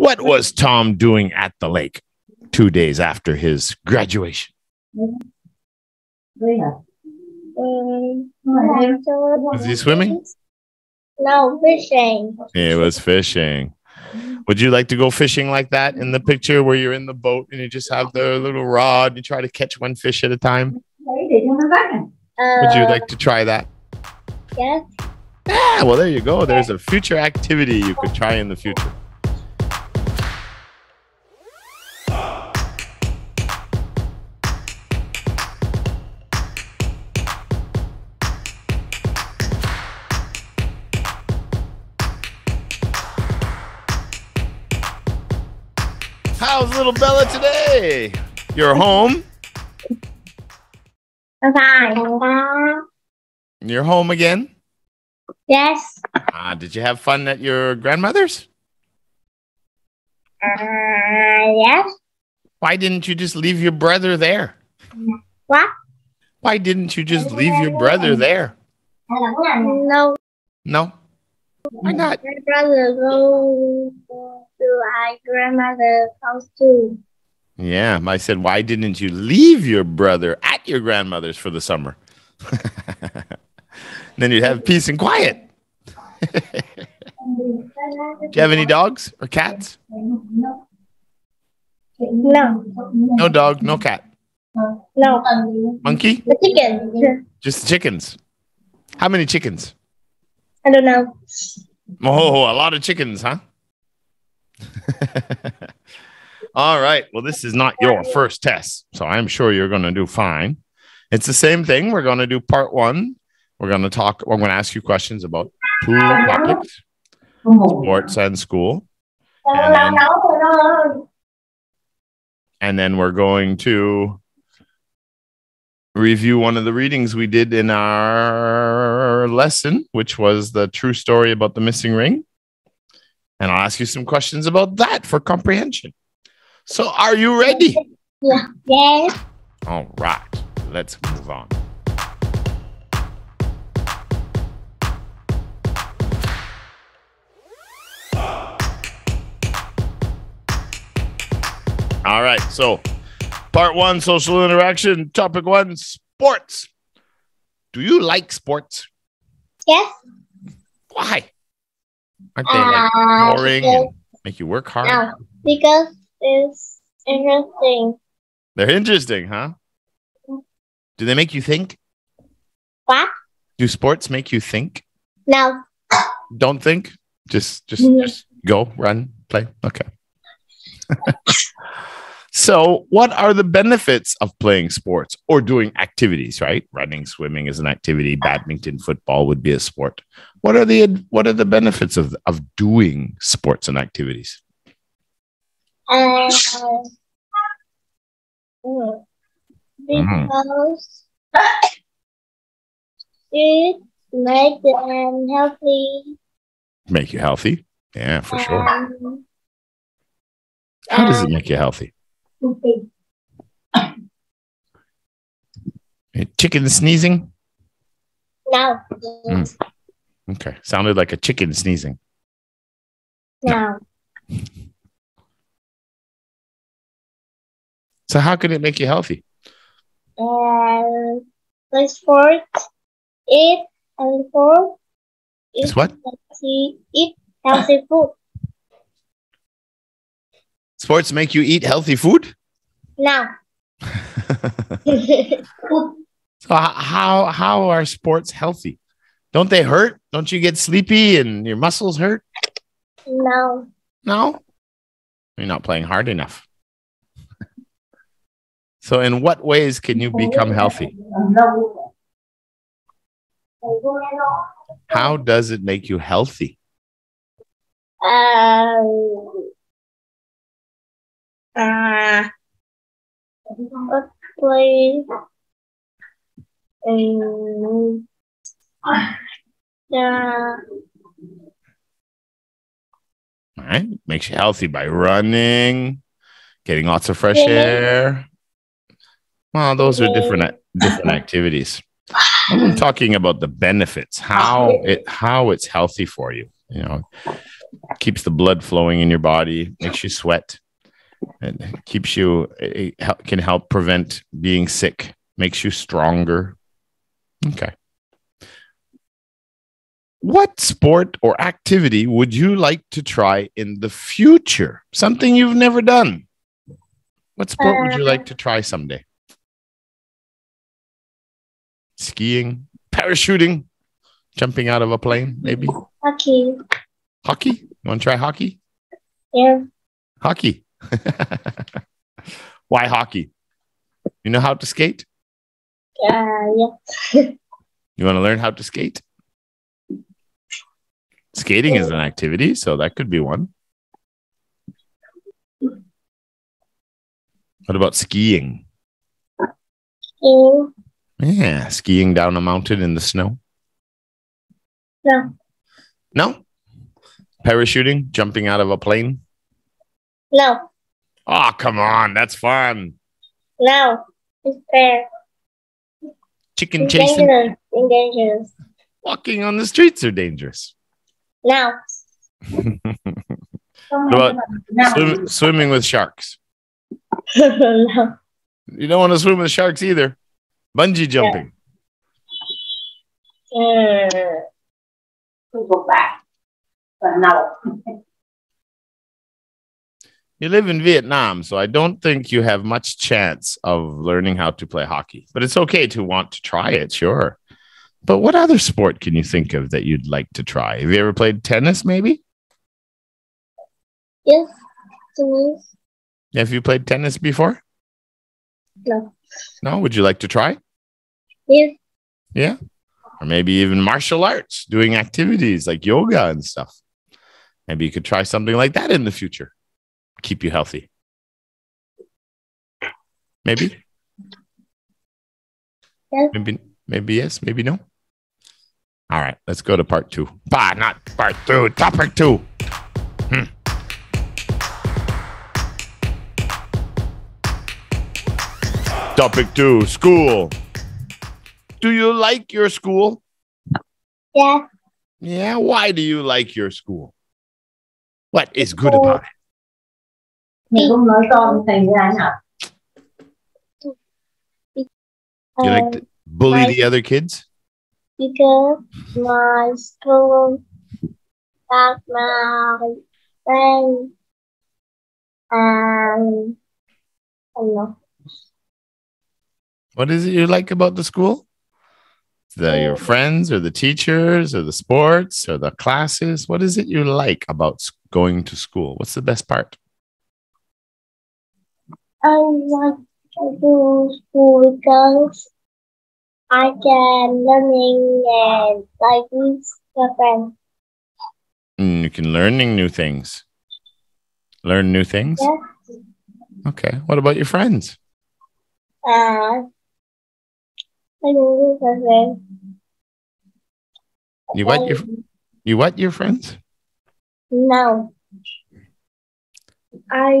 What was Tom doing at the lake two days after his graduation? Was he swimming? No, fishing. He was fishing. Would you like to go fishing like that in the picture where you're in the boat and you just have the little rod? And you try to catch one fish at a time. Would you Uh, like to try that? Yes. Yeah, well, there you go. There's a future activity you could try in the future. How's little Bella today? You're home? You're home again? Yes. Ah, did you have fun at your grandmother's? Uh, yes. Why didn't you just leave your brother there? What? Why didn't you just leave your brother there? No. No. Why not? My brother go to our grandmother's house too. Yeah, I said, why didn't you leave your brother at your grandmother's for the summer? then you'd have peace and quiet. Do you have any dogs or cats? No. No dog, no cat. No. Monkey? The chicken. Just the chickens. How many chickens? I don't know. Oh, a lot of chickens, huh? All right. Well, this is not your first test, so I'm sure you're going to do fine. It's the same thing. We're going to do part one. We're going to talk, I'm going to ask you questions about two topics sports and school. And then, and then we're going to review one of the readings we did in our lesson, which was the true story about the missing ring. And I'll ask you some questions about that for comprehension. So, are you ready? Yeah. Yes. All right, let's move on. All right, so part one social interaction, topic one sports. Do you like sports? Yes. Why? Aren't they like Uh, boring because- and make you work hard? No, because it's interesting. They're interesting, huh? Do they make you think? What? Do sports make you think? No. Don't think. Just just Mhm. just go, run, play. Okay. so, what are the benefits of playing sports or doing activities, right? Running, swimming is an activity, badminton, football would be a sport. What are the what are the benefits of of doing sports and activities? Uh, because it makes them healthy. Make you healthy? Yeah, for sure. Um, How does it make you healthy? Chicken sneezing? No. Mm. Okay. Sounded like a chicken sneezing. No. So how can it make you healthy? And play sport, eat healthy food. It's what? healthy, eat healthy food. Sports make you eat healthy food? No. So how how are sports healthy? Don't they hurt? Don't you get sleepy and your muscles hurt? no. No. You're not playing hard enough. so in what ways can you become healthy? How does it make you healthy? Um, uh, play um, uh, All right. Makes you healthy by running, getting lots of fresh air. Well, those are different different activities. I'm talking about the benefits, how it how it's healthy for you. You know, keeps the blood flowing in your body, makes you sweat, and keeps you it can help prevent being sick, makes you stronger. Okay. What sport or activity would you like to try in the future? Something you've never done. What sport would you like to try someday? Skiing, parachuting, jumping out of a plane, maybe? Hockey. Hockey? You want to try hockey? Yeah. Hockey. Why hockey? You know how to skate? Uh, yeah. You want to learn how to skate? Skating is an activity, so that could be one. What about skiing? In. Yeah, skiing down a mountain in the snow. No. No? Parachuting, jumping out of a plane? No. Oh, come on. That's fun. No. It's fair. Chicken It's chasing, dangerous. It's dangerous. walking on the streets are dangerous. No. About swim, swimming with sharks? no. You don't want to swim with sharks either. Bungee jumping. Mm. go back. But no. You live in Vietnam, so I don't think you have much chance of learning how to play hockey. But it's okay to want to try it, sure. But what other sport can you think of that you'd like to try? Have you ever played tennis, maybe? Yes. Denise. Have you played tennis before? No. No? Would you like to try? Yes. Yeah. Or maybe even martial arts, doing activities like yoga and stuff. Maybe you could try something like that in the future. Keep you healthy. Maybe? Yes. Maybe maybe yes, maybe no. All right, let's go to part two. Bah, not part two, topic two. Hmm. Topic two, school. Do you like your school? Yeah. Yeah, why do you like your school? What is good about it? Mày cũng nói con thầy ra hả? Do you like to bully my- the other kids? because my school got my friend and I don't know. What is it you like about the school? The your mm. friends or the teachers or the sports or the classes? What is it you like about going to school? What's the best part? I like to do school because I can learning and like with my. Mm, you can learning new things. Learn new things? Okay. What about your friends? Uh, I do with friends. You what your you what your friends? No. I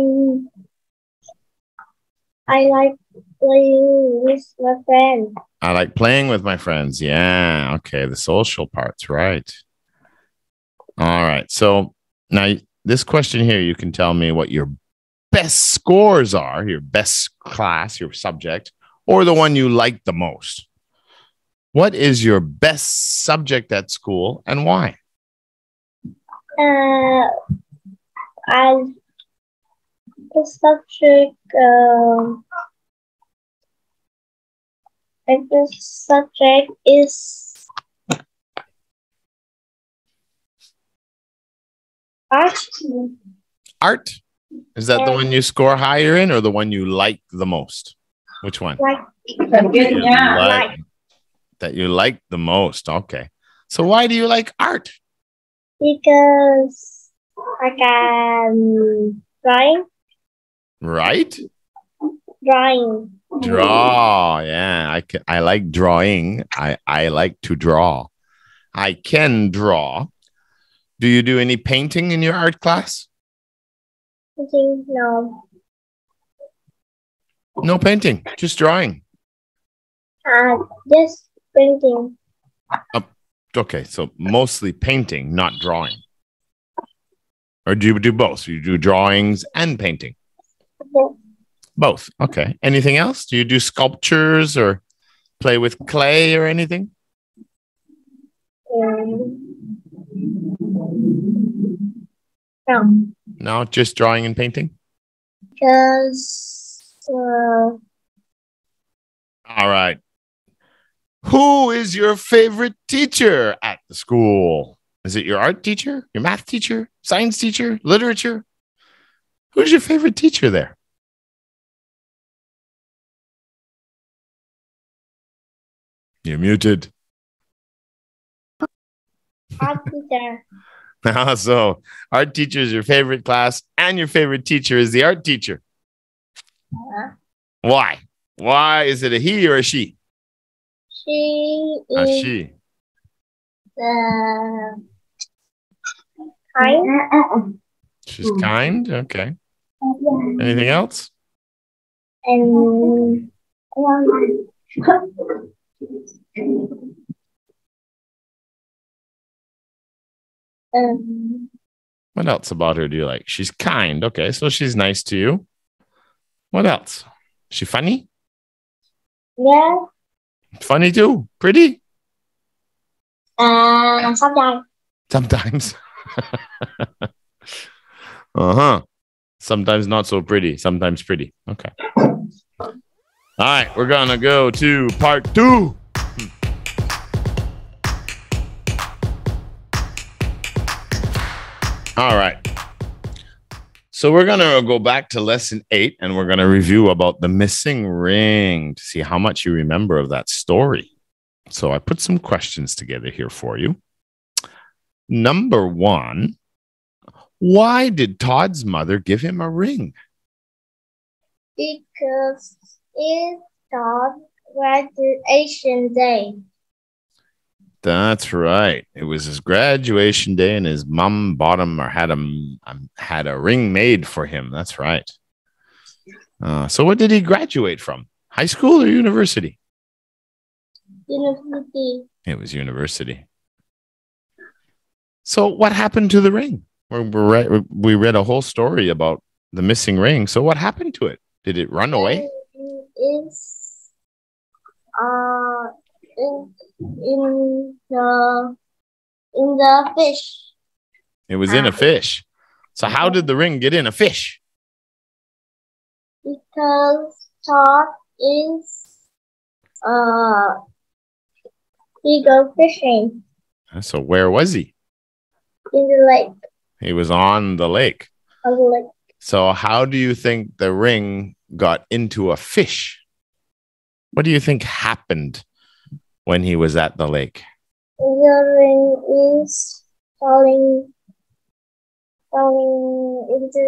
I like playing with my friends. I like playing with my friends. Yeah. Okay. The social parts, right. All right. So now this question here, you can tell me what your best scores are, your best class, your subject, or the one you like the most. What is your best subject at school and why? Uh, I the subject um and the subject is art. Art? Is that the one you score higher in or the one you like the most? Which one? Like Cần You nha. like- that you like the most. Okay. So why do you like art? because I can drawing Right? drawing. Draw. Yeah, I can, I like drawing. I I like to draw. I can draw. Do you do any painting in your art class? No. No painting, just drawing. Uh, just painting. Okay, so mostly painting, not drawing. Or do you do both? You do drawings and painting? Both. Both. Okay. Anything else? Do you do sculptures or play with clay or anything? Um, no, No, just drawing and painting? because uh, All right. Who is your favorite teacher at the school? Is it your art teacher, your math teacher, science teacher, literature? Who's your favorite teacher there? You're muted. art teacher. so, art teacher is your favorite class, and your favorite teacher is the art teacher. Uh, Why? Why is it a he or a she? she A is she. uh, kind She's kind. Okay. Anything else? and um, What else about her do you like? She's kind. Okay, so she's nice to you. What else? She funny? yeah, Funny too. Pretty? uh, sometimes Sometimes. uh-huh. Sometimes not so pretty. Sometimes pretty. Okay. All right, we're gonna go to part two. All right. So we're gonna go back to lesson eight and we're gonna review about the missing ring to see how much you remember of that story. So I put some questions together here for you. Number one, why did Todd's mother give him a ring? because it's our graduation day. That's right. It was his graduation day, and his mom bought him or had him um, had a ring made for him. That's right. Uh, so, what did he graduate from? High school or university? University. It was university. So, what happened to the ring? We read, we read a whole story about the missing ring. So, what happened to it? Did it run away? Is uh in in the in the fish It was in a fish. So, how did the ring get in a fish? because Todd is uh he go fishing So, where was he? in the lake. He was on the lake. On the lake. So, how do you think the ring got into a fish? What do you think happened when he was at the lake? The ring is falling falling into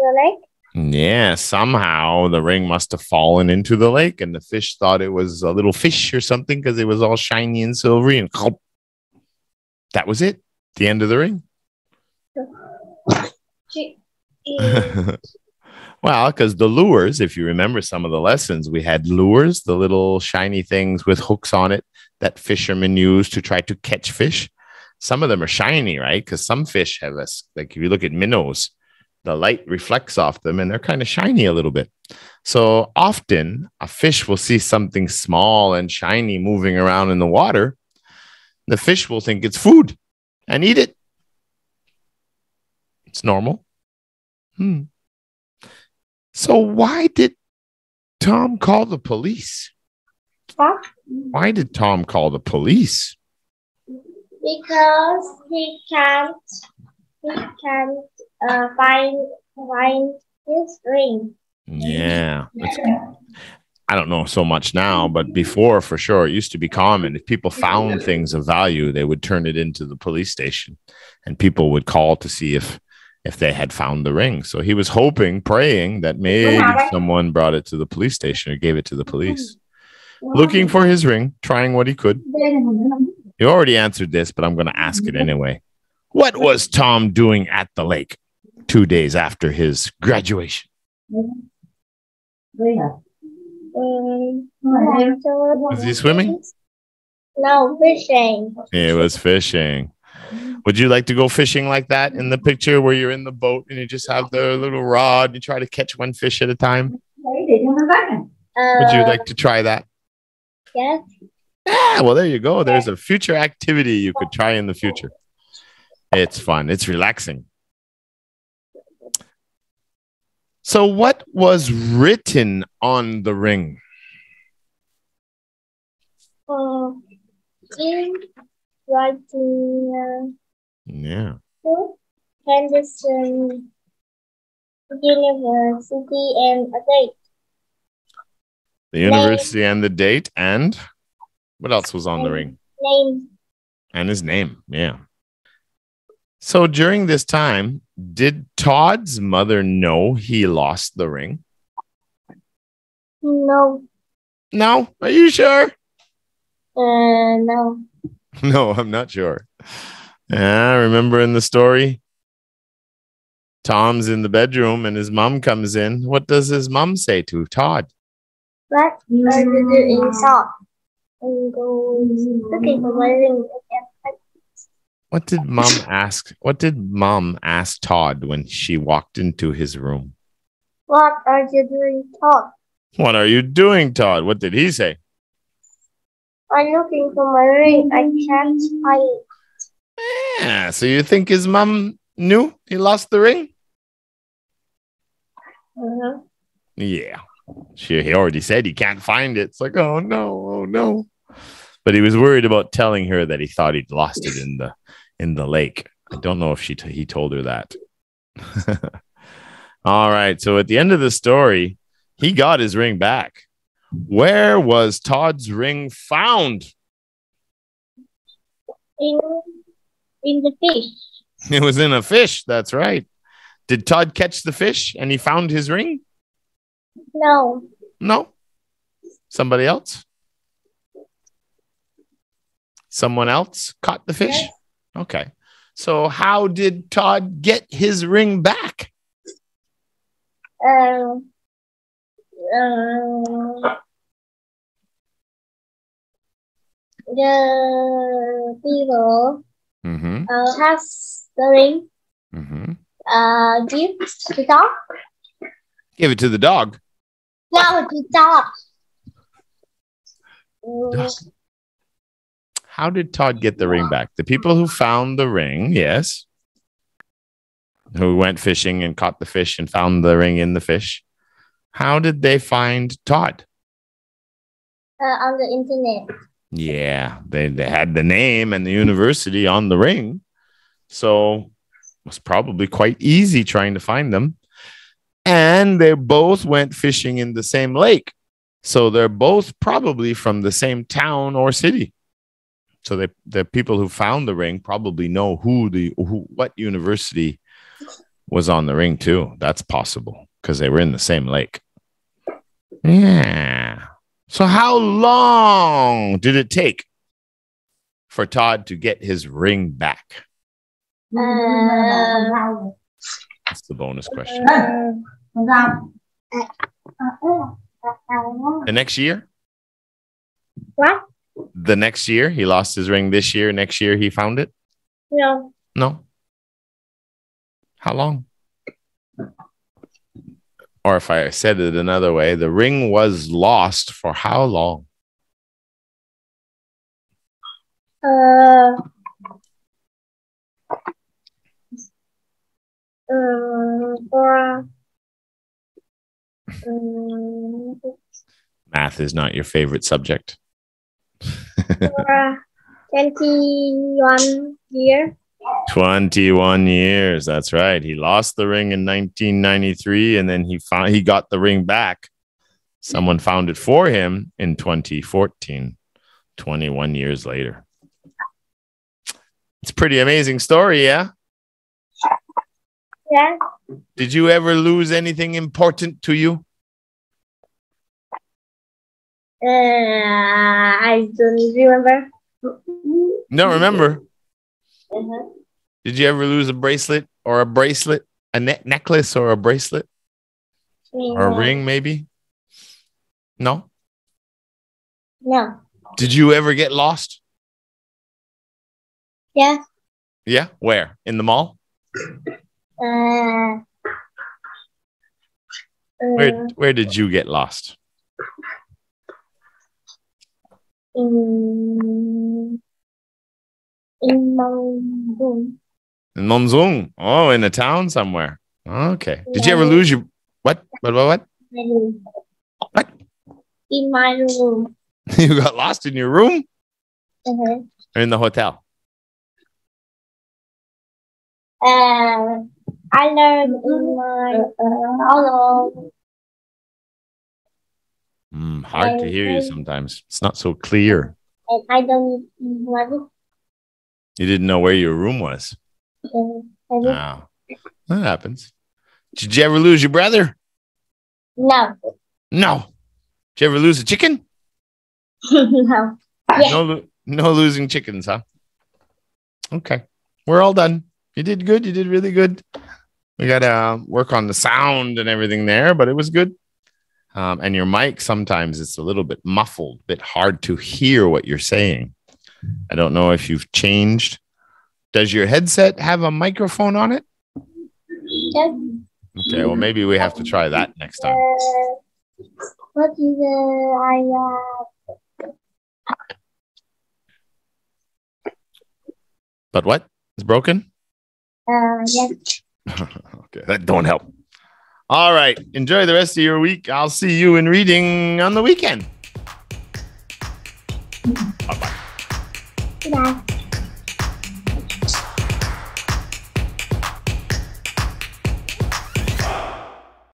the lake. Yeah, somehow the ring must have fallen into the lake, and the fish thought it was a little fish or something because it was all shiny and silvery. And that was it. The end of the ring. Well, because the lures, if you remember some of the lessons, we had lures, the little shiny things with hooks on it that fishermen use to try to catch fish. Some of them are shiny, right? Because some fish have us, like if you look at minnows, the light reflects off them and they're kind of shiny a little bit. So often a fish will see something small and shiny moving around in the water. The fish will think it's food and eat it. It's normal. Hmm. So why did Tom call the police? Huh? Why did Tom call the police? because he can't he can't uh, find find his ring. Yeah. I don't know so much now, but before for sure, it used to be common. If people found things of value, they would turn it into the police station and people would call to see if if they had found the ring. So he was hoping, praying that maybe someone brought it to the police station or gave it to the police. Looking for his ring, trying what he could. You already answered this, but I'm going to ask it anyway. What was Tom doing at the lake two days after his graduation? Was he swimming? No, fishing. He was fishing. Would you like to go fishing like that in the picture where you're in the boat and you just have the little rod, and you try to catch one fish at a time? Would you like to try that? yes. Yeah, well, there you go. There's a future activity you could try in the future. It's fun, it's relaxing. So, what was written on the ring? Uh, in writing uh, Yeah. to Henderson University and a date. The university and the date, and what else was on the ring? Name. And his name. Yeah. So, during this time, did Todd's mother know he lost the ring? No. No. Are you sure? Uh, no. No, I'm not sure. Yeah, remember in the story? Tom's in the bedroom and his mom comes in. What does his mom say to Todd? What are you doing inside? I'm looking for my. What did mom ask? What did mom ask Todd when she walked into his room? What are you doing, Todd? What are you doing, Todd? What did he say? I'm looking for my ring. I can't find it. Yeah, so you think his mom knew he lost the ring? Uh-huh. Yeah. She he already said he can't find it. It's like, oh no, oh no. But he was worried about telling her that he thought he'd lost it in the in the lake. I don't know if she t- he told her that. All right. So at the end of the story, he got his ring back. Where was Todd's ring found? In in the fish. It was in a fish. That's right. Did Todd catch the fish and he found his ring? No. No. Somebody else? Someone else caught the fish? Yes. Okay. So, how did Todd get his ring back? Um. Uh, the people Mm-hmm. uh, has the ring. Mm-hmm. Uh, give the dog. Give it to the dog. No, the dog. Dog. Mm, How did Todd get the ring back? The people who found the ring, yes. Who went fishing and caught the fish and found the ring in the fish. How did they find Todd? uh, on the internet. Yeah, they, they had the name and the university on the ring. So it was probably quite easy trying to find them. And they both went fishing in the same lake. So they're both probably from the same town or city. So they, the people who found the ring probably know who the who, what university was on the ring too. That's possible because they were in the same lake. Yeah. So, how long did it take for Todd to get his ring back? Uh, That's the bonus question. The next year? what? The next year? He lost his ring this year. Next year, he found it? No. No. How long? Or if I said it another way, the ring was lost for how long? Uh, um, for um, Math is not your favorite subject. for 21 year. 21 years. That's right. He lost the ring in 1993 and then he found he got the ring back. Someone found it for him in 2014, 21 years later. It's a pretty amazing story, yeah? Yeah. Did you ever lose anything important to you? Uh, I don't remember. No, remember. Uh-huh. Did you ever lose a bracelet or a bracelet, a ne- necklace or a bracelet or a ring maybe? No. No. Did you ever get lost? Yeah. Yeah. Where? In the mall? Uh, Where uh, where did you get lost? in in my room. In Monzong. Oh, in a town somewhere. Okay. Did you ever lose your what? What what what? What? In my room. you got lost in your room Uh-huh. or in the hotel? Uh, I learned in my uh, although Mm, hard to hear you sometimes. It's not so clear. and I don't want You didn't know where your room was. To. Uh, Wow. That happens. Did you ever lose your brother? no, No. Did you ever lose a chicken? no. Yeah. No, no losing chickens, huh? Okay. We're all done. You did good. You did really good. We got to work on the sound and everything there, but it was good. Um, and your mic, sometimes it's a little bit muffled, bit hard to hear what you're saying. I don't know if you've changed. Does your headset have a microphone on it? Yes. Okay. Well, maybe we have to try that next time. What is I But what? It's broken? uh yes. okay, that don't help. All right. Enjoy the rest of your week. I'll see you in reading on the weekend. Bye bye. Bye.